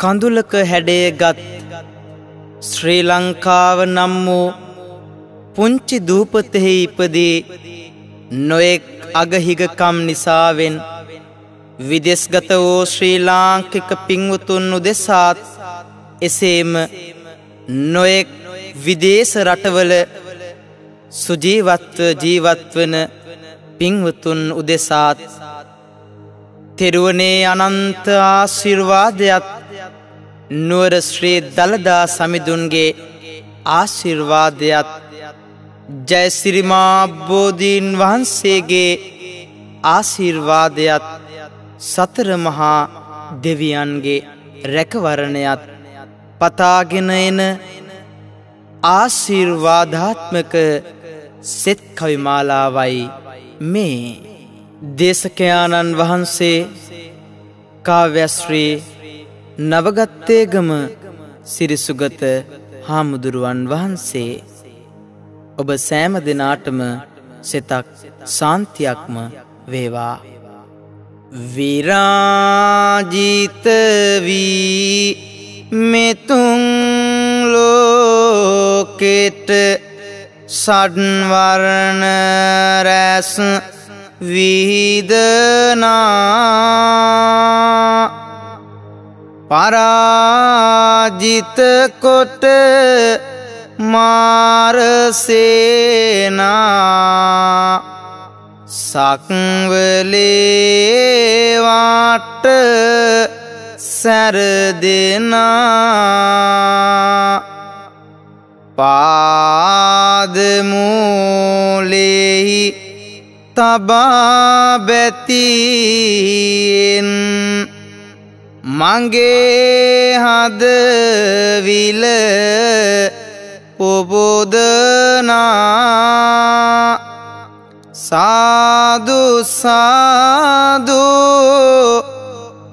කඳුලක හැඩයගත් ශ්‍රී ලංකාව නම් වූ පුංචි දූපතෙහි ඉපදී නොයෙක් අගහිගකම් නිසාවෙන් විදෙස්ගත වූ ශ්‍රී ලාංකික පින්වතුන් උදෙසාත් එසේම නොයෙක් විදේශ රටවල සුජීවත්ව ජීවත්වන පින්වතුන් උදෙසාත් තෙරුවනේ අනන්ත ආශිර්වාදයක් නුවර ශ්‍රී දළදා සමිඳුන්ගේ ආශිර්වාදයක් ජයසිරිමා බෝධීන් වහන්සේගේ ආශිර්වාදයක් සතර මහා දෙවියන්ගේ රැකවරණයත් පතාගෙන එන ආශිර්වාධාත්මක සෙත් කවිමාලාවයි මේ. දේශකයාණන් වහන්සේ කාව්‍යශ්‍රී නවගත්තේගම සිරිසුගත හාමුදුරුවන් වහන්සේ. ඔබ සෑම දෙනාටම සෙතක් සාන්තියක්ම වේවා. විරාජිත වී මෙතුන් ලෝකෙට සඩ්වරණ රැස් විහිදනා. පරාජිත කොට මාරසේනා සක්වලේවාට සැරදෙනා පාදමූලෙහි තබා බැතියෙන් මගේ හදවිල පොබෝදනා සාදුසාදු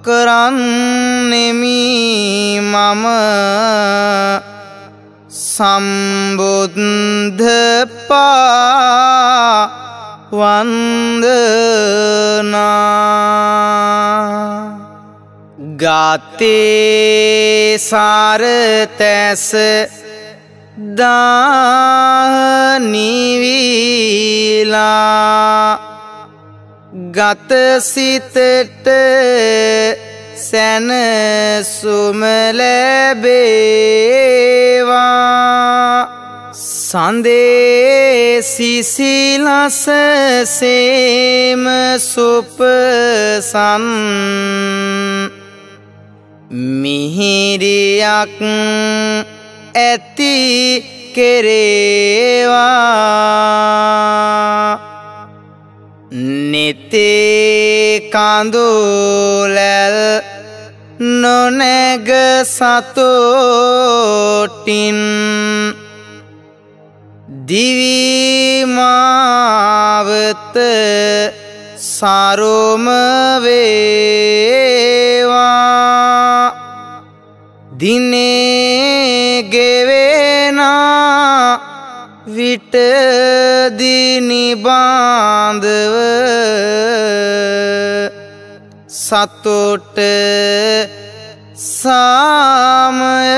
කරන්නෙමි මම සම්බුද්ධපා වන්දනා ගාතේ සාරතැස දානිවීලා ගතසිතට සැනසුම ලැබේවා. සඳේ සිසිලසසේම සුපසන් මිහිරියක් ඇති කෙරේවා. නෙතේ කඳුලැල් නොනැග සතෝටින් දිවිමාවත සරුමවේවා දිනේගෙවෙනා විටදිනිබාන්දව සතුට සාමය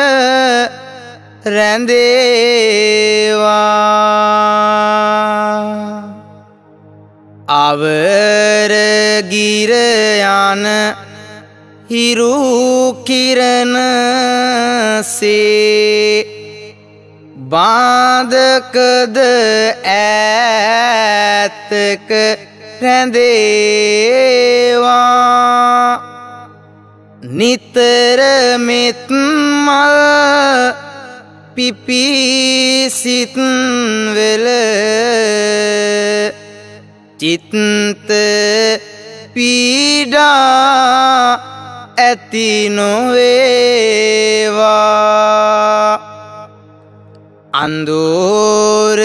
රැඳේවා. අවරගිරයන හිරුකිරණසේ බාධකද ඇත්තක රැඳේවා. නිතරමෙත්මල් පිපිසිත්වෙල චිත්ත පීඩා ඇති නොවේවා. අන්දෝර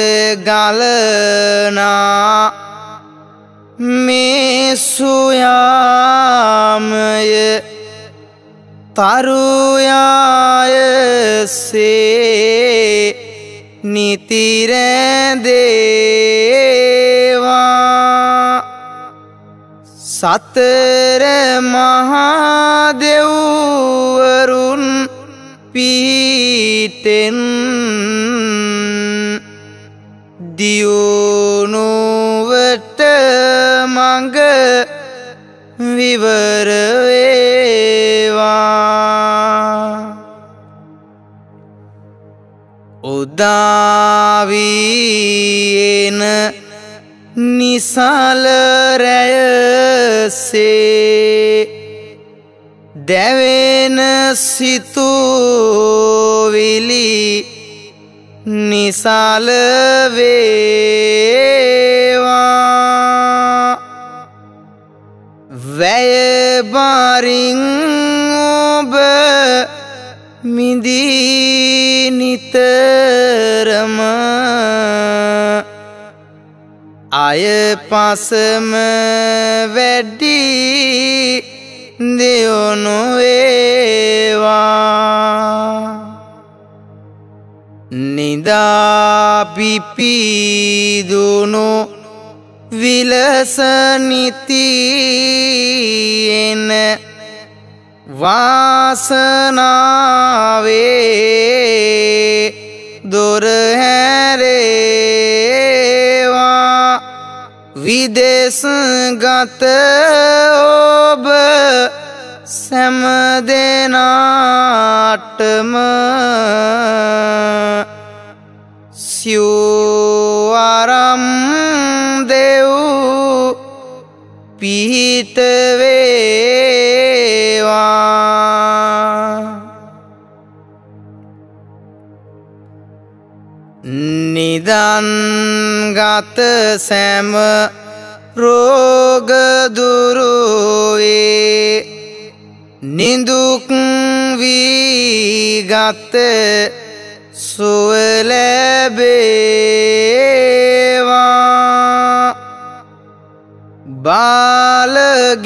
ගලනා මේ සුයාමය තරුයායසේ නිතිරැදේවා සතර මහාදෙව්වරුන් පීටෙන් දියුණුවට මඟ විවරවේවා උදාවීන නිසාලරැයසේ දැවෙන සිතුවිලි නිසාලවේවා වැයබාරිං ඔබ මිදී නිතරම අය පසම වැඩි දෙයොනුවේවා නිදාපිපීදුුණු විලසනිතියෙන වාසනාවේ විදෙස්ගත ඔබ සැමදෙනාටම සිව්වරම් දෙව් පිහිටවේවා නිදන්ගත සැම රෝගදුරුවේ නිදුක් වීගත සුවලැබේවා බාලගිරිදෝස්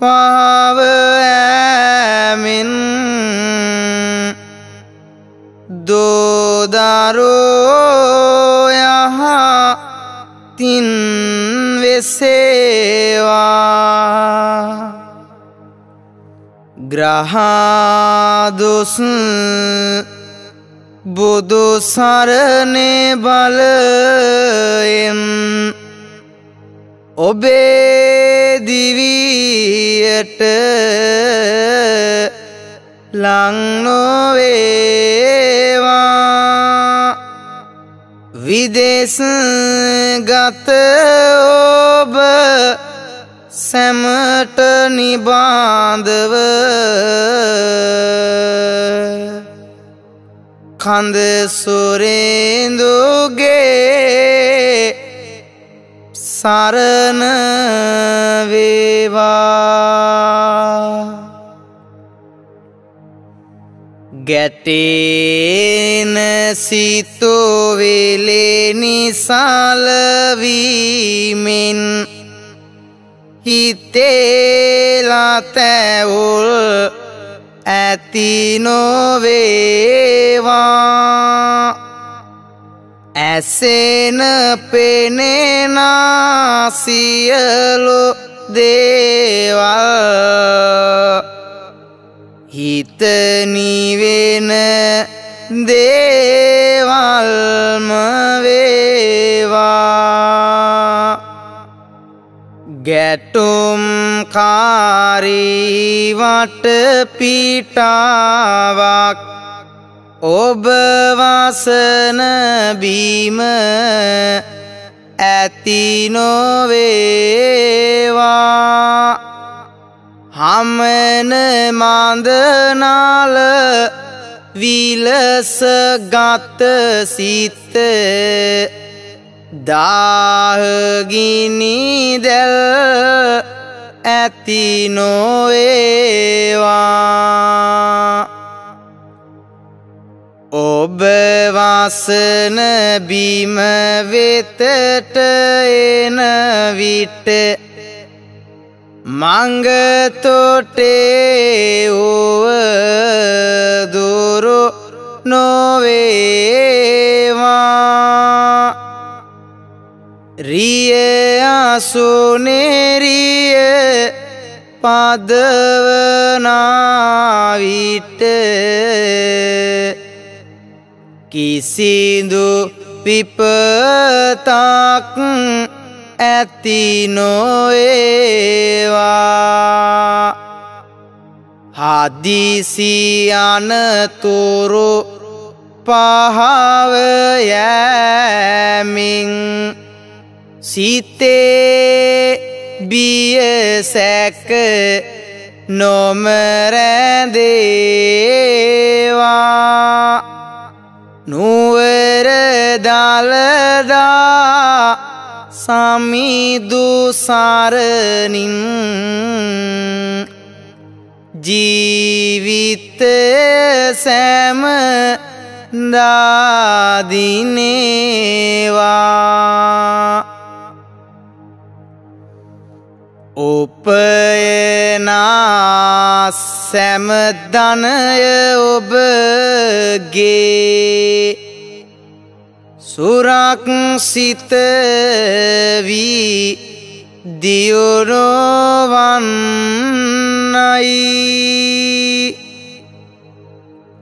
පාවඇමින් දෝදරෝයහ තින් වෙසේවා. ග්‍රහාදොස් බුදු සරණය බලයෙන් ඔබේ දිවීයට ලංනොවේවා විදෙස් ගත ඔබ සැමට නිබාන්ධව. කඳ සුරේන්දුගේ සරණ වේවා. ගැටේන සිතුවෙලේ නිසාලවීමෙන් හිතේලා තැවුල් ඇති නොවේවා. ඇසෙන පෙනෙනා සියලු දේවල් හිතනිවෙන දේවල්ම වේවා. ගැටුම් කාරීවට පිටාවක් ඔබ වසන බීම ඇති නොවේවා. හමන මන්දනාල විලස ගත සිත දාහගිනි දැල් ඇති නොවේවා. ඔබ වසන බිම වෙතට එන විට මංගතොටේ ඕව දුරු නොවේවා. රිය අසුනේරිය පදවනාවිට කිසිදු විපතක් ඇති නොඒවා හදිසි අනතුරු පහවයෑමින් සිතේ බිය සැක නොමරැදේවා නුවර දලදා සමිදු සරණින් ජීවිතය සෑම දාදිනේවා. උපයනා සැමධනය ඔබගේ සුරක් සිතවී දියුණුවන්නයි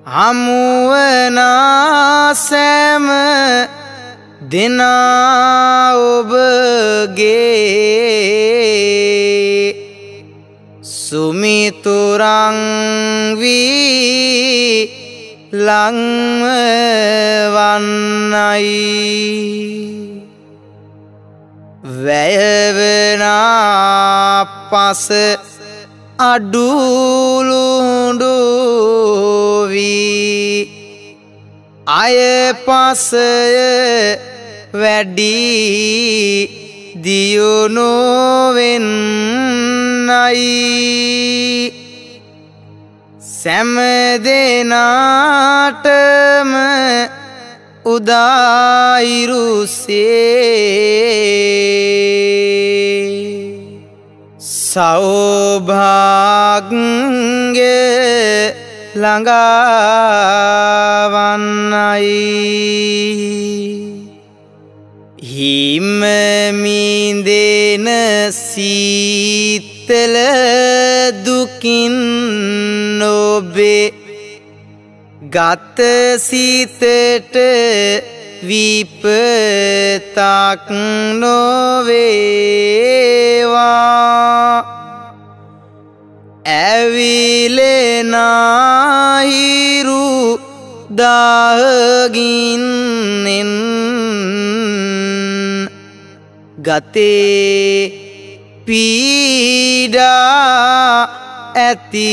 හමුවනාසෑම දෙනා ඔබගේ සුමිතුරංවී ලංවන්නයි වැයවෙනා පස අඩුලුඩුවී. අය පසය වැඩි දියුණුවෙන්නයි. සැම දෙනාටම උදායිරුසේ. සෞභාග්‍ය ළඟවන්නයි. හිමමින්දෙන සීතල දුකින් නොබේ. ගත සිතට විපතක් නොවේවා. ඇවිලෙනාහිරු දාහගින්නෙන් ගතේ පීඩා ඇති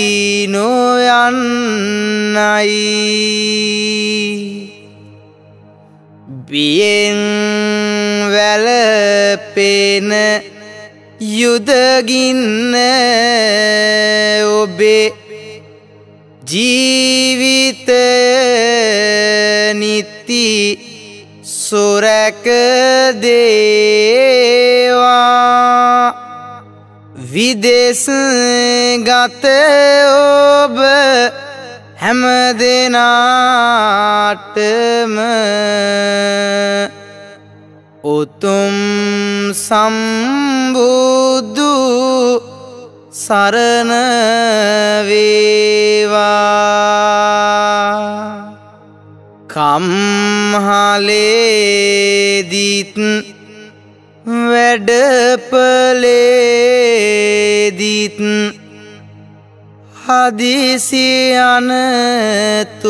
නොයන්නයි බියෙන් වැලපෙන යුදගින්න ඔබේ ජීවිතය නිති සුරැක දේවා. විදෙස් ගත ඔබ හැම දෙනාටම. උතුම් සම්බුදු සරණ වේවා. කම්හලේදිත් වැඩපලේදිත් හදිසි අනතුරෝ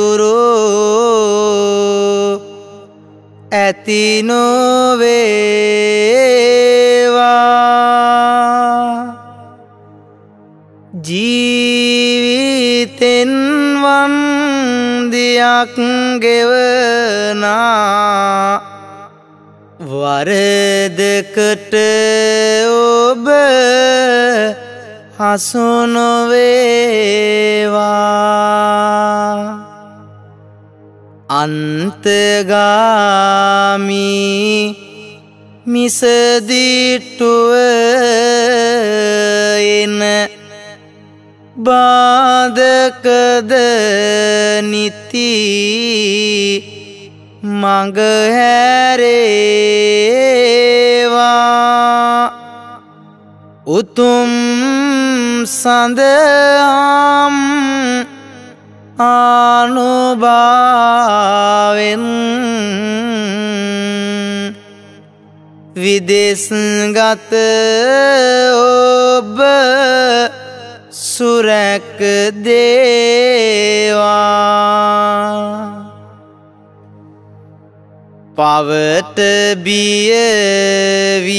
ඇති නොවේවා. ජීවිතෙන් වන්දියක් ගෙවනා වරදකට ඔබ හසුනොවේවා අන්තගාමී මිසදිටුව එන බාධකද නිති මඟහැරේවා උතුම් සඳහම් ආනුභාවෙන් විදෙස්ගත ඔබ සුරැක දේවා. පවට බියවී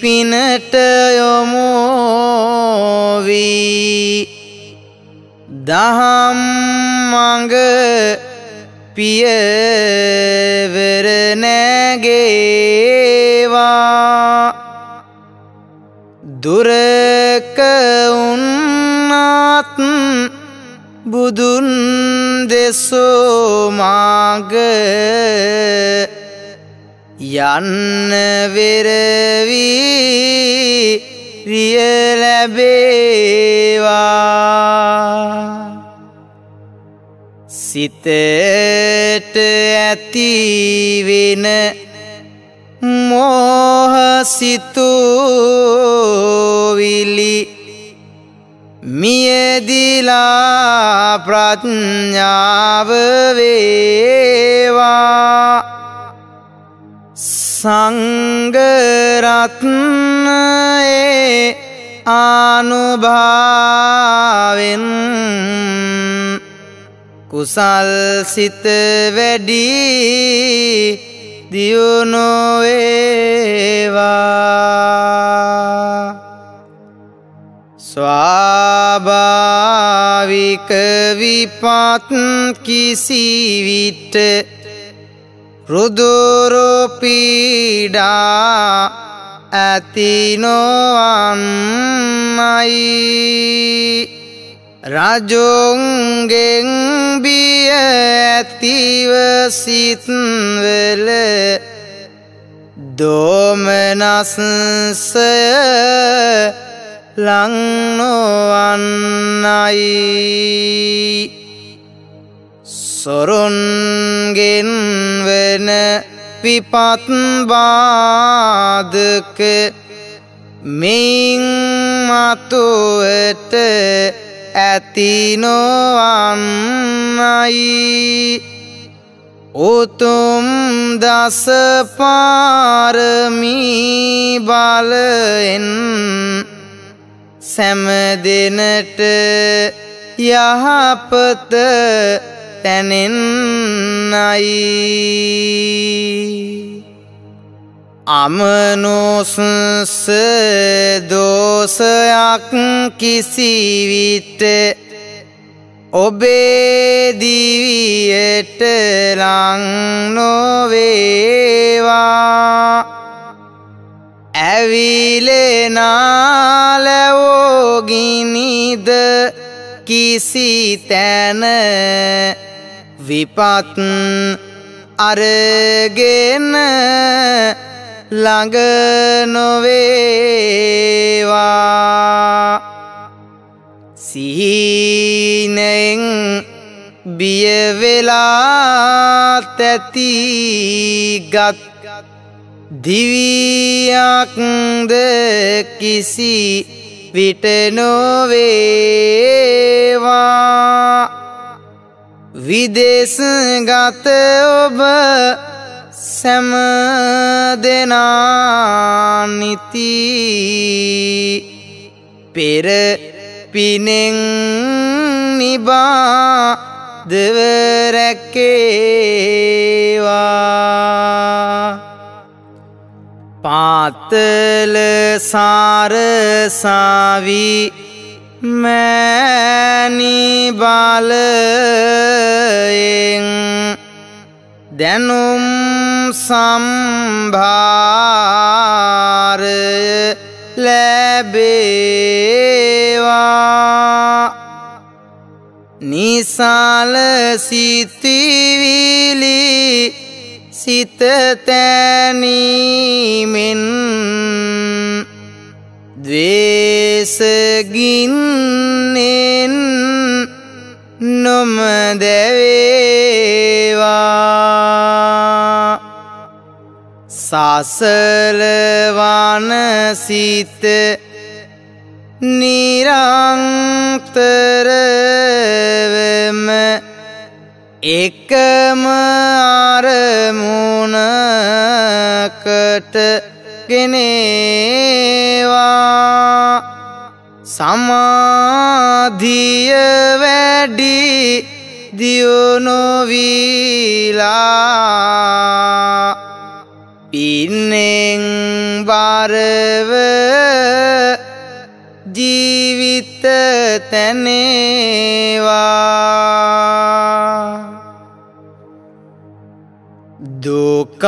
පිනට යොමෝවී දහම් මඟ පියවර නැගේවා. දුරක උන්නාත් බුදුන් දෙසෝමාග යන්න වෙරවී රිය ලැබේවා. සිතට ඇතිවෙන මෝහසිතුවිලි මියදිලා ප්‍රඥාව වේවා. සංගරත්නයේ ආනුභාවෙන් කුසල් සිත වැඩී දියුණොවේවා ස්වාභාවික විපත් කිසිවිට රුදුරුපීඩා ඇතිනොවන්නයි රජුන්ගෙන් බිය ඇතිව සිත්වල දෝමනසය ලංනොවන්නයි. සොරුන්ගෙන් වන විපත් බාධක මෙයින් මතුවට ඇතිනොවන්නයි උතුම් දස පාරමී බලෙන් සැමදෙනට යහපත තැනෙන්නයි අමනෝසස දෝසයක් කිසිවිට ඔබේදිවියට ලංනොවේවා ඇවිලෙනාලවෝගිනිද කිසි තැන විපත් අරගෙන ළඟ නොවේවා. සිහිනෙන් බියවෙලා තැතිගත් දිවියක්ද කිසි විට නොවේවා. විදෙස්ගත ඔබ සැම දෙනානිති. පෙර පිනෙන් නිබා දෙවරැක්කේවා පාතල සාරසාවී මෑනි බලයෙන් දැනුම් සම්භාරය ලැබේවා නිසාල සිතිවිලි සිතතැනීමෙන් දවේසගින්නෙන් නොමදැවේවා. සසලවාන සිත නිරංතරවම එකම අරමුණකට ගෙනේවා. සමාධිය වැඩි දියුණොවීලා පින්නෙන් බරව ජීවිත තැනේවා. දුකක්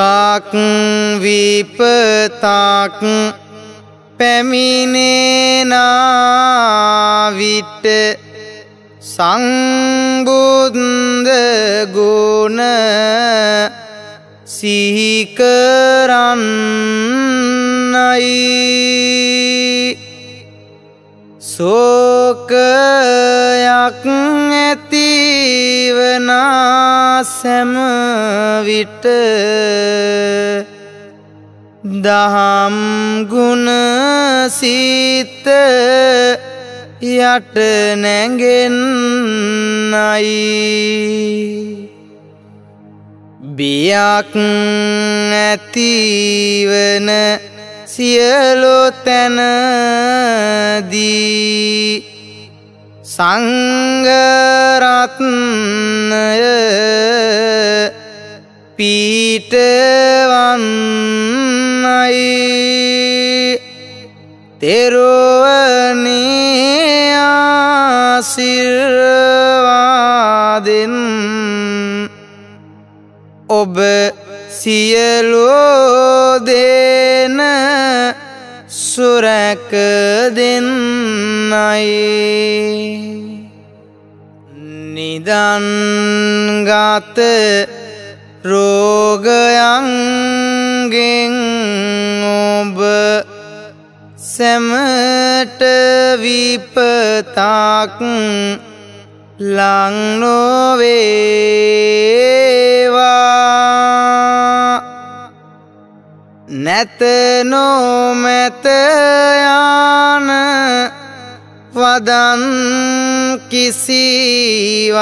විපතක් පැමිණෙනාවිට සංබුද්ධ ගුණ සිහිකරන්නයි සෝකයක් ඇතිවනා සැමවිට දහම් ගුණ සිත යට නැගෙන්නයි. බියක් ඇතිවන සියලු තැනදී සංගරත්නය පීටවන්නයි. තෙරුවනේ ආසිර්වාදෙන් ඔබ සියලෝ දෙන සුරැක දෙන්නයි. නිදන්ගත රෝගයන්ගෙන් ඔබ සැමට විපතක් ලංනොවේවා නැත නොමැතයාන වදන් කිසිවක්.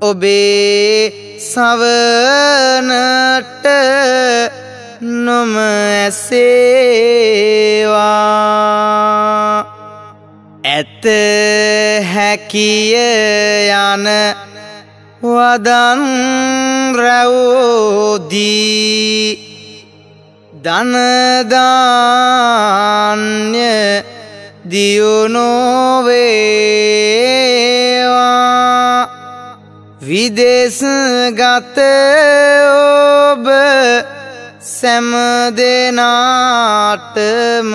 ඔබේ සවනට නොම ඇසේවා. ඇත හැකිය යන වදන් රැවෝදී. ධනධාන්‍ය දියුණොවේවා විදෙස්ගත ඔබ සැම දෙනාටම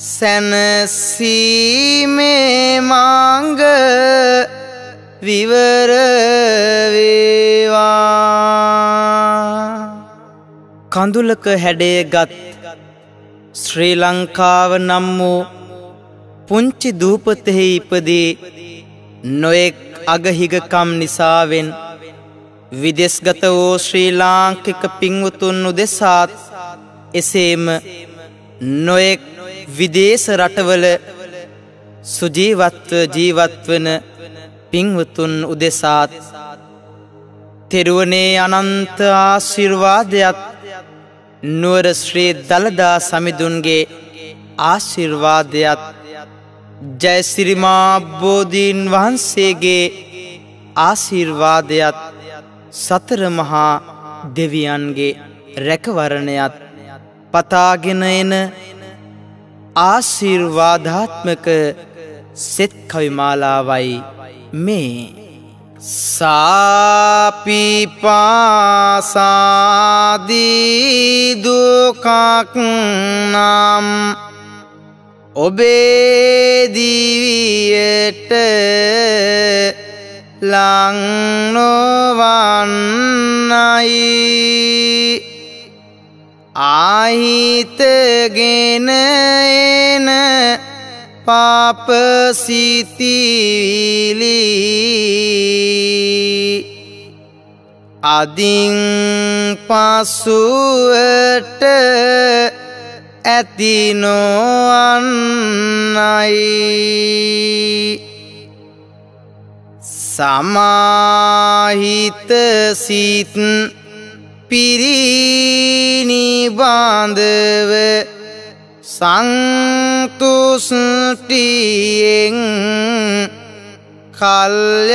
සැනසීමේ මාංග විවරවේවා කඳුලක හැඩයගත් ශ්‍රී ලංකාව නම් වූ පුංචි දූපතෙහි ඉපදී නොයෙක් අගහිගකම් නිසාවෙන් විදෙස්ගත වූ ශ්‍රී ලාංකික පින්වතුන් උදෙසාත් එසේම නොයෙක් විදේශ රටවල සුජීවත්ව ජීවත්වන පින්වතුන් උදෙසාත් තෙරුවනේ අනන්ත ආශිර්වාදයත් නුවර ශ්‍රී දළදා සමිඳුන්ගේ ආශිර්වාදයත් ජයසිරිමා බෝධීන් වහන්සේගේ ආශිර්වාදයත් සතර මහා දෙවියන්ගේ රැකවරණයත් පතාගෙන එන ආශිර්වාධාත්මක සෙත් කවිමාලාවයි මේ. සාපිපාසාදීදුකක් නම් ඔබේදිවියට ලංනොවන්නයි ආහිතගෙන එන පාපසිතිවිලි අදින් පසුවට ඇති නොවන්නයි. සමාහිත සිත් පිරිනිබාඳව සංතුස්ටියෙන් කල්්‍යවන්නයි.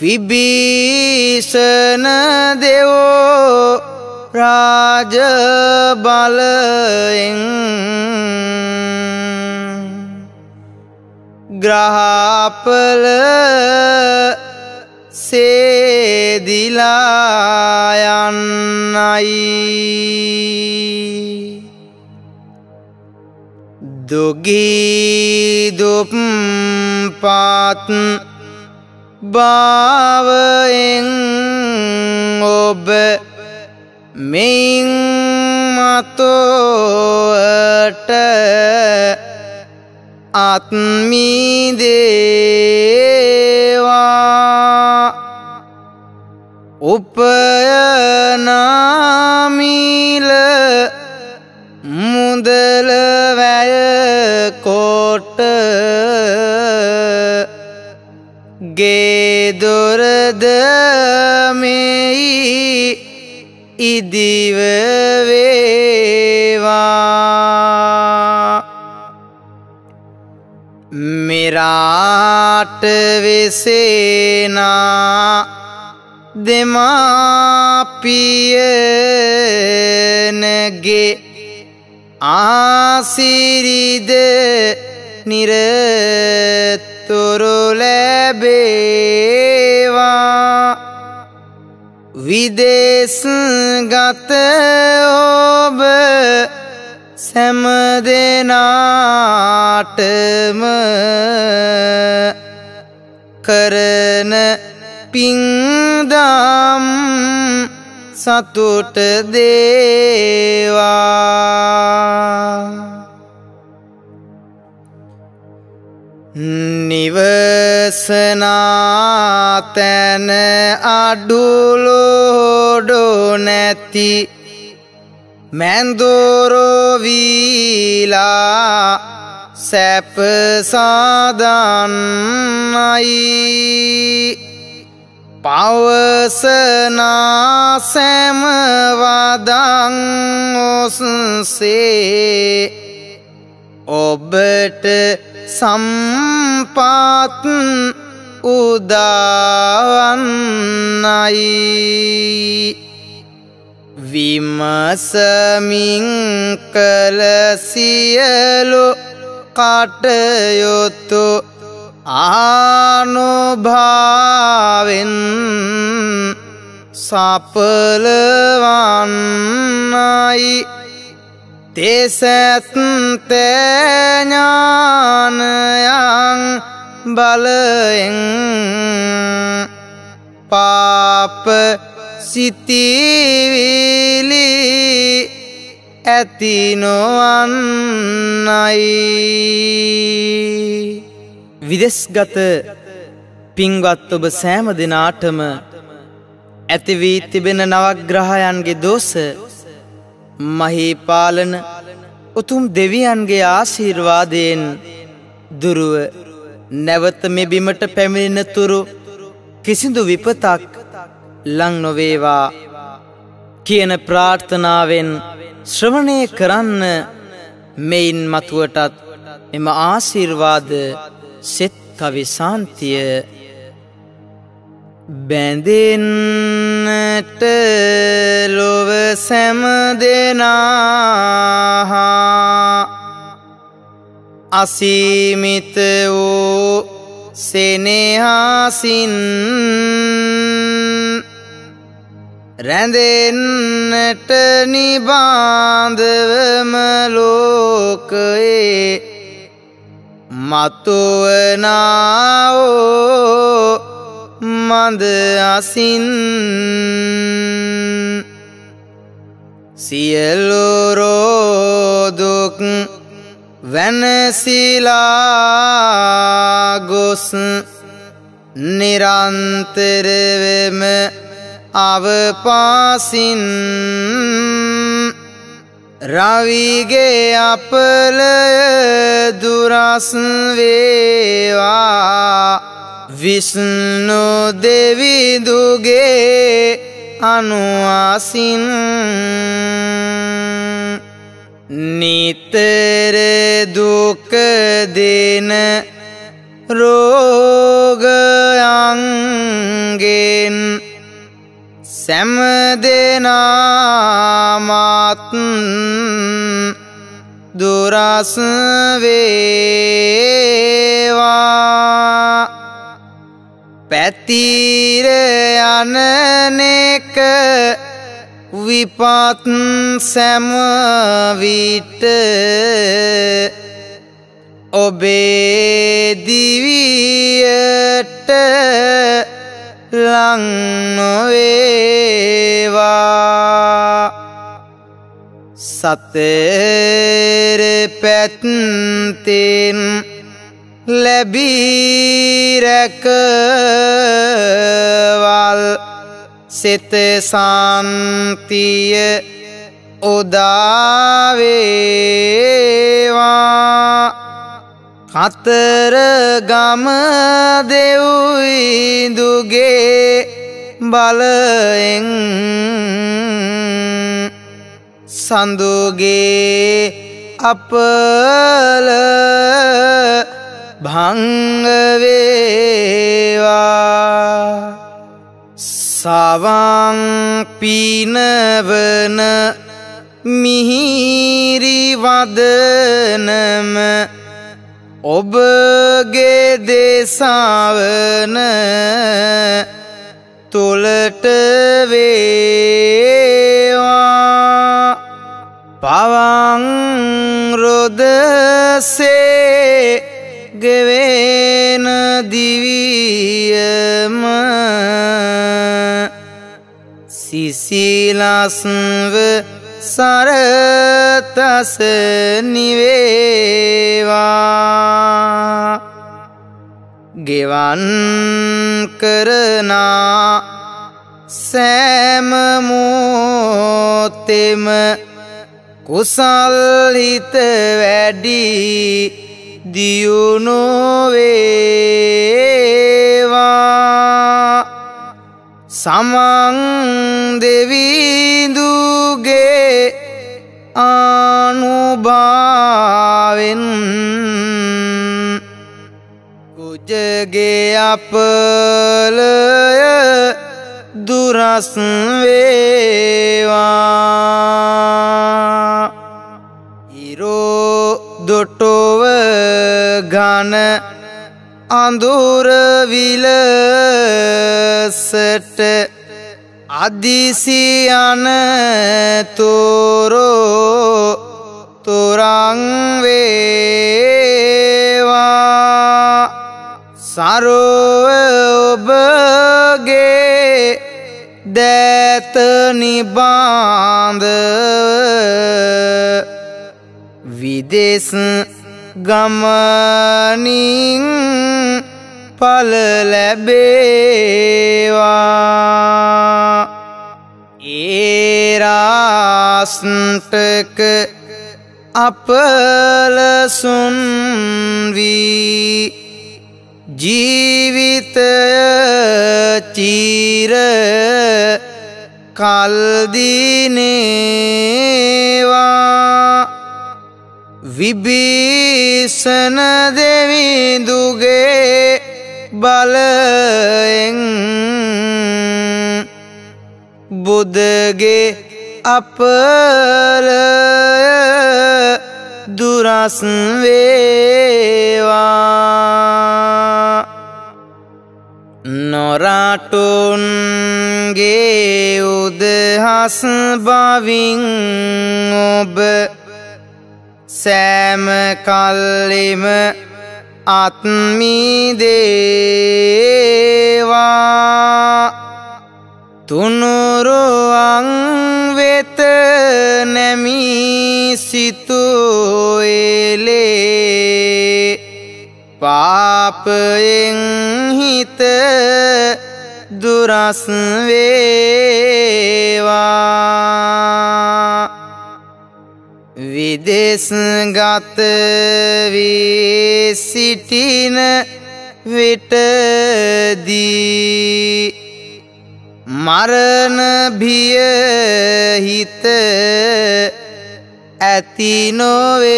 විභීෂණ දෙවෝ රාජ බලෙන් ග්‍රහපල සේදිලායන්නයි දුගීදුප් පාත් භාවයෙන් ඔබ මෙයින් මතෝට අත්මිදේවා උපයනාමීල මුදල වැය කොට ගේදොරද මෙයි ඉදිවවේවා මෙරාට වෙසේනා දෙමාපියනගේ ආසිරිද නිරත් තුරු ලැබේවා. විදෙස් ගත ඔබ සැම දෙනාටම කරන පින්දම් සතුට දේවා. නිවසනා තැන අඩුලෝඩෝ නැති මැන්දෝරෝවීලා සැපසාදන්නයි පවසනා සැමවදං ඔස්සේ ඔබට සම්පාත් උදාවන්නයි. විමසමින් කළ සියලු කටයුතු ආනුභාවෙන් සපලවන්නයි. තෙසැත්තෑඥානයන් බලයෙන් පාප සිතිවිලි ඇතිනොවන්නයි. විදෙස්ගත පින්වත් ඔබ සෑම දෙනාටම ඇතිවී තිබෙන නවග්‍රහයන්ගේ දෝස මහිපාලන උතුම් දෙවියන්ගේ ආශීර්වාදයෙන් දුරුව නැවත මෙබිමට පැමිණෙන තුරු කිසිදු විපතක් ලං නොවේවා කියන ප්‍රාර්ථනාවෙන් ශ්‍රවණය කරන්න මෙයින් මතුවටත් එම ආශිර්වාද සෙත් කවි සාන්තිය බැඳෙන්නට ලොව සැම දෙනාහා අසීමිත වූ සෙනෙහාසින් රැඳෙන්නට නිබාන්ධවම ලෝකයේ මතුවනාවෝ මඳ අසින් සියලුරෝදුක් වැනසිලා ගොස් නිරන්තරවෙම අවපාසින් රවිගේ අපලය දුරස්වේවා විස්නු දෙවිදුගේ අනුවාසින්. නිතර දුකදෙන රෝගයන්ගෙන් සැමදෙනාමත් දුරස්වේවා පැතිර යනනෙක විපත් සැමවිට ඔබේ දිවියට ලංනොවේවා සතර පැත්තෙන් ලැබීරැකවල් සිත සන්තිය උදාවේවා. කතර ගම දෙව්යිදුගේ බලෙන් සඳුගේ අපල භංගවේවා සවං පිනවන මිහිරිවදනම ඔබගේ දේශාවන තුළට වේවා. පවංරොදසේ ගෙවෙන දිවියම සිසිලස්ව සරතස නිවේවා. ගෙවන් කරනා සෑමමෝතෙම කුසල්හිත වැඩී දියුණුවේවා සමං දෙවිදුගේ ආනුභාවෙන් කුජගේ අපලය දුරස්වේවා ඉරෝ දොටොව ගන අඳුරවිලසට අදිසියන තෝරෝ තොරංවේවා සරෝව ඔබගේ දෑත නිබාන්ධ විදෙස් ගමනින් පල ලැබේවා. ඒරාස්ටක අපලසුන් වී ජීවිතය චීර කල්දිනේවා. විභීසන දෙවිදුගේ බලෙන් බුදගේ අපලය දුරස් වේවා. නොරටුන්ගේ උදහස් බවින් ඔබ සෑම කල්ලිම අත්මිදේවා තුනුරුවන් වෙත නැමී සිතුවෙලේ පාපයෙන් හි හිත දුරස් වේවා විදෙස්ගත වී සිටින විටදී මරණ බියහිත ඇති නොවේවා.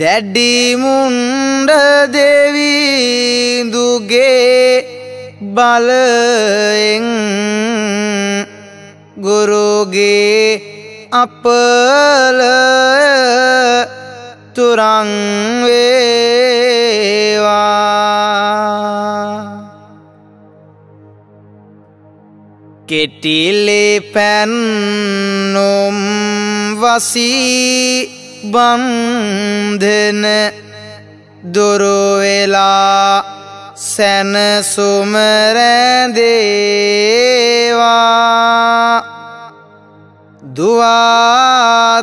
දැඩිමුන්ඩ දෙවිදුගේ බලෙන් ගුරුගේ අපල තුරංවේවා කෙටිලේ පැන්නුම් වසී බන්ධන දුරුවෙලා සැනසුමරැදේවා දුවාදරුවන්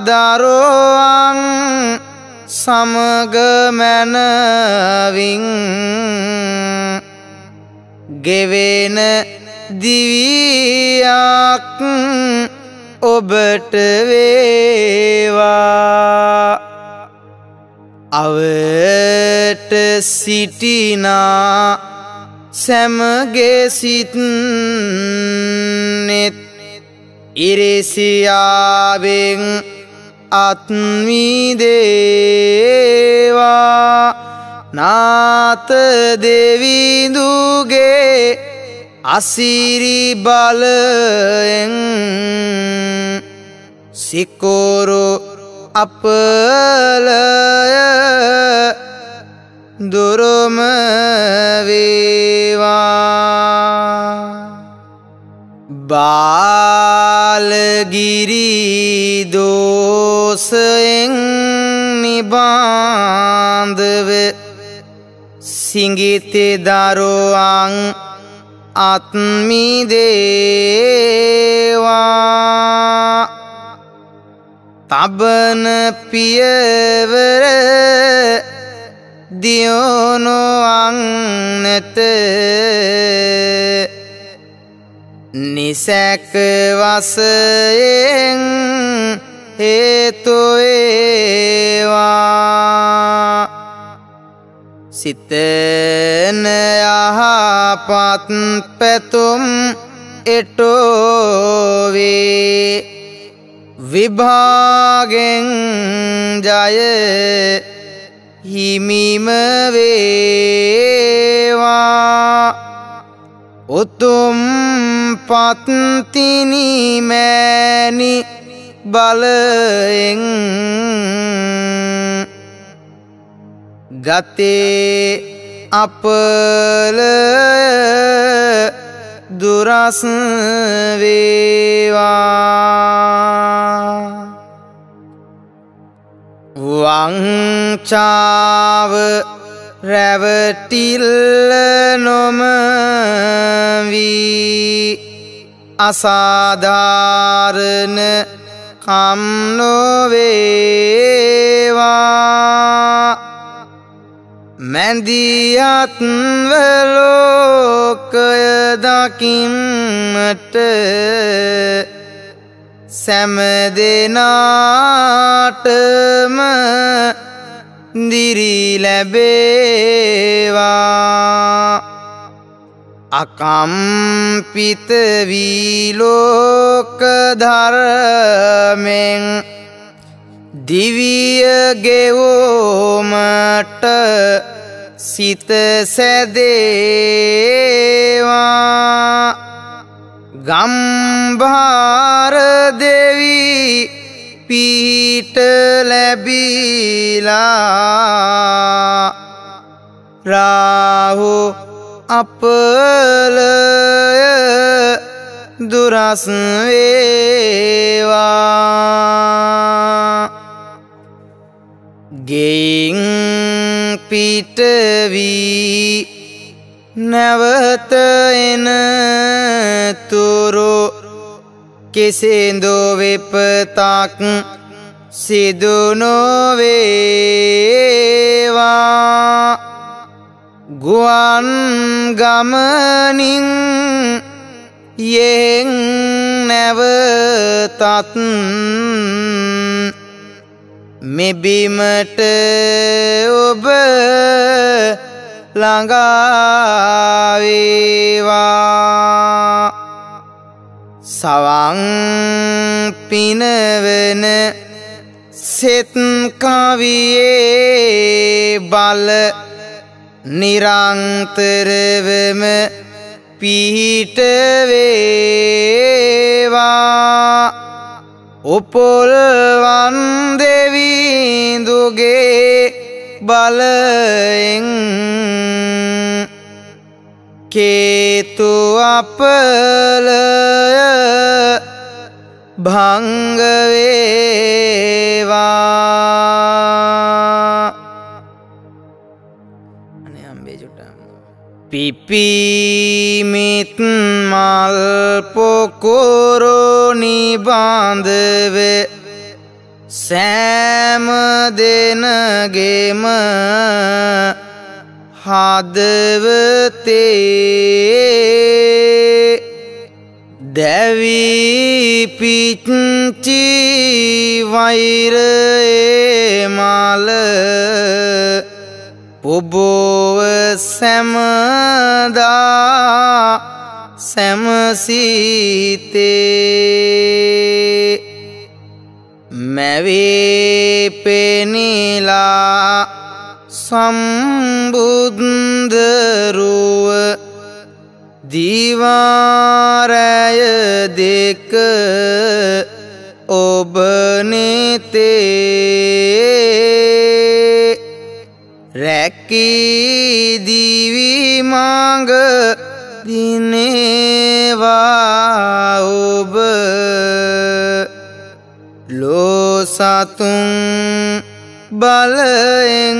සමගමැනවින් ගෙවෙන දිවියක් ඔබට වේවා. අවට සිටිනා සැමගේ සිත්නෙත් ඉරිසියාවෙන් අත්මිදේවා නාත දෙවිදුගේ අසිරි බලයෙන් සිකෝරු අපලය දුරම වේවා. බාලගිරි දෝසයෙන් නිබාන්ධව සිංගිතෙ දරුවන් අත්මිදේවා තබන පියවර දියුණුවන්නට නිසැක වසයෙන් හේතුවේවා සිතන යහපත් පැතුම් එටෝවේ. විභාගෙන් ජය හිමිම වේවා. උතුම් පත්තිනිමෑනි බලයෙන් ගතේ අපල දුරස් වේවා වංචාව රැවටිල්ල නොමවී. අසාධාරණ කම් නොවේවා. මැදිහත්වලෝකය දකිම්මට සැමදෙනාටම දිරි ලැබේවා. අකම්පිතවීලෝක ධර්මෙන් දිවියගෙවෝමට සිත සැදේවා. ගම්භාර දෙවී පිහිට ලැබීලා. රාහු අපලය දුරස් වේවා. ගෙයින් පිටවී. නැවත එන තුරු කෙසේදෝ වෙපතක් සිදුනොවේවා ගුවන් ගමනින් යෙන් නැවතත් මෙබිමට ඔබ ළඟාවේවා. සවං පිනවන සෙත්කවියේ බල නිරංතරවම පිහිටවේවා උපොල්වන් දෙවිඳුගේ බලෙන් කේතු අපලය භංගවේවා පිපිමිත් මල් පොකොරෝනි බාන්ධව සෑම දෙනගේම හදවතේ. දැවිපිච්චි වෛරයේ මල පොබෝව සැමදා සැමසිතේ. මැවේ පෙනිලා සම්බුද්දරුව දිවාරය දෙක ඔබනෙතේ රැකී දිවිමාග දිනේවා ඔබ. ලෝසතුන් බලයෙන්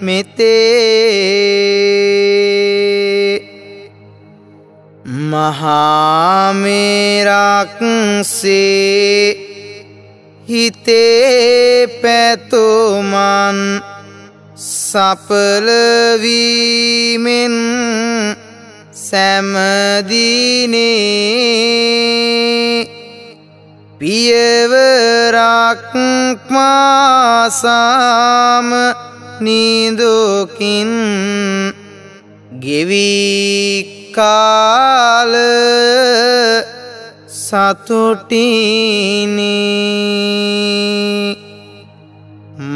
මෙතේ. මහාමේරක්සේ හිතේ පැතුමන් සපලවීමෙන් සැමදිනේ. පියවරක් මාසාම නිදුකින් ගෙවිකාල සතුටිනි.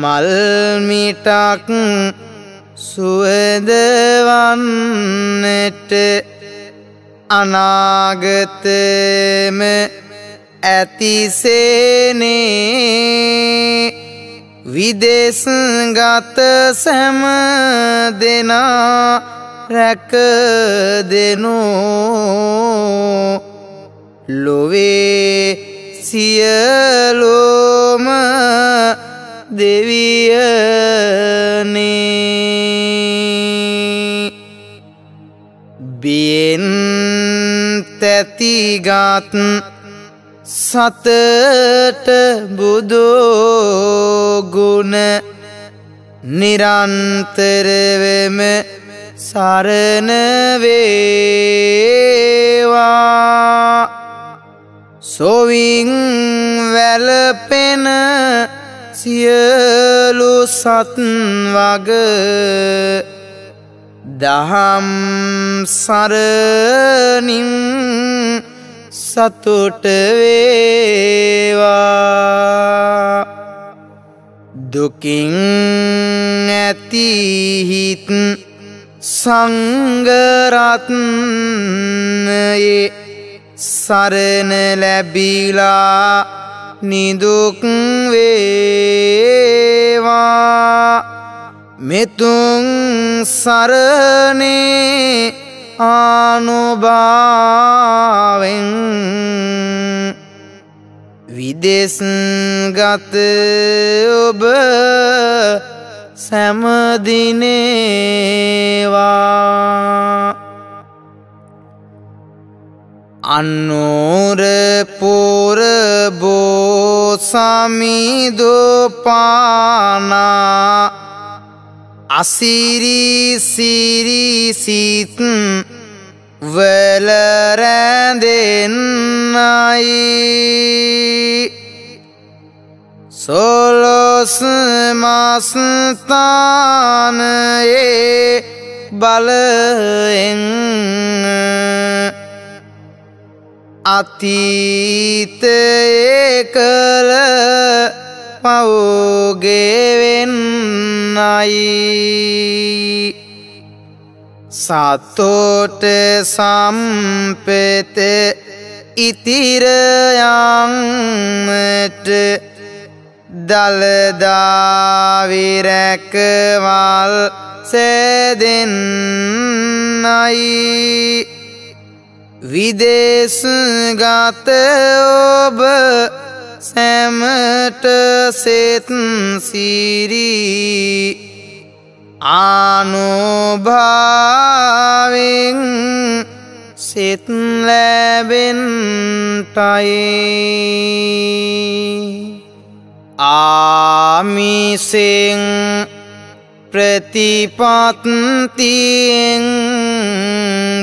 මල්මිටක් සුවදවන්නට අනාගතම ඇතිසේනේ විදෙස්ගත සැම දෙනා රැක දෙනු. ලොවේ සියලෝම දෙවියනේ. බියෙන් තැතිගත් සතට බුදුගුණ නිරන්තරවම සරණවේවා සොවින් වැලපෙන සියලු සත් වග දහම් සරණින් සතුටවේවා දුකින් ඇතිහිත් සංගරත්නයේ සරණ ලැබිලා නිදුක් වේවා මෙතුන් සරණේ ආනුභාවෙන් විදෙස් ගත ඔබ සැමදිනේවා අන්නෝර පෝර බෝසමිදෝපානා අසිරි සිරිසිත් වලරැඳෙන්නයි සොලොස් මස්ථානයේ බලෙන් අතීතයේ කළ පවුගෙවෙන්නයි සත්තෝට සම්පෙත ඉතිරයන්මට දළදාවිරැකවල් සෑදෙන්නයි. විදේශගත ඔබ සැමට සෙත් සිරී ආනුභාවෙන් සිත් ලැබෙන්ටයි. ආමිසෙන් ප්‍රතිපත්තියෙන්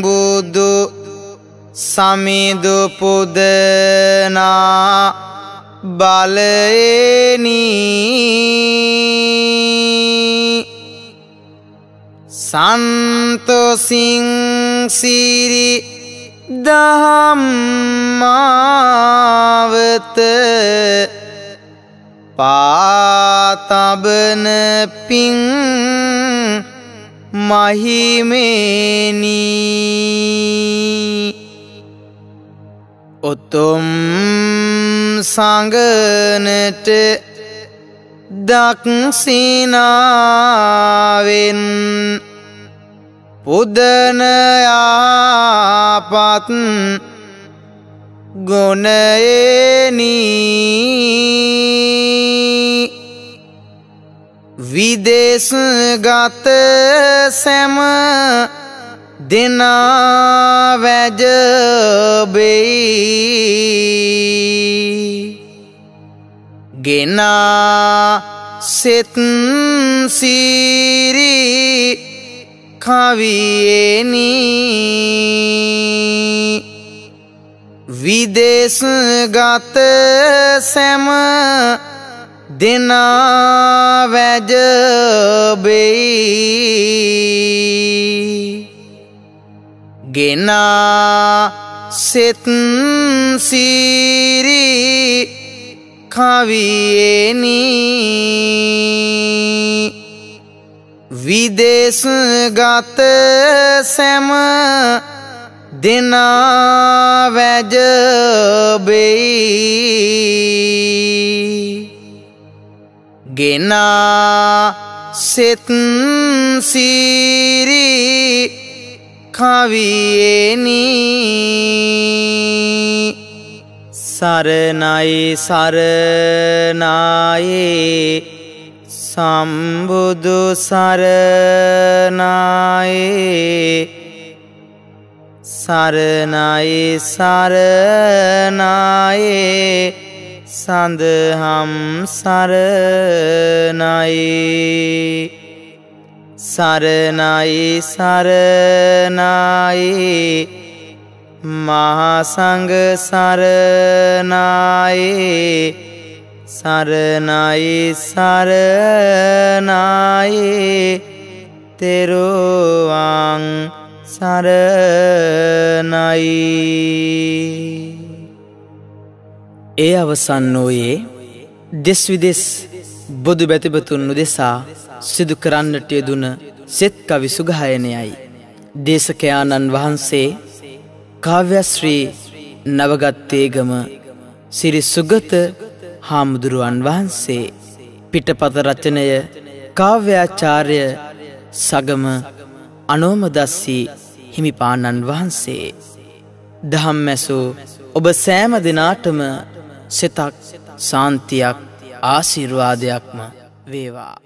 බුදු සමිදු පුදනා බලයනී. සන්තොසිංසිරි දහම්මාවත පාතබන පින් මහිමේනී. ඔතුම් සඟනට දක්සිනාවෙන් පුදනයාපත් ගොනයනී. විදේශගත සැම දෙනා වැජබෙයි ගෙනා සෙත්සිරි කවියනි විදේශගත සැම දෙනා වැජබෙයි ගෙනා සෙත්සිරි කවියනි. විදේශගත සැම දෙනා වැජබෙයි ගෙනා සෙත්සිරි කවියනි සරණයි සරණයේ. සම්බුදු සරණයේ. සරණයි සරණයේ. සඳහම් සරණයි. සරණයි සරණයි. මහසංග සරණයි. සරණයි සරණයි. තෙරුවන් සරණයි. ඒ අවසන් වූයේ දෙස් විදෙස් බොදු බැතිබතුන් උදෙසා සිදු කරන්නට යෙදුන සෙත් කවි සුගහයනයයි. දේශකයාණන් වහන්සේ කාව්‍යශ්‍රී නවගත්තේගම සිරි සුගත හාමුදුරුවන් වහන්සේ පිටපත රචනය කාව්‍යාචාර්ය සගම අනෝමදස්සී හිමිපාණන් වහන්සේ දහම් මැසූ ඔබ සෑම දෙනාටම සෙතක් සාන්තියක් ආශිර්වාදයක්ම වේවා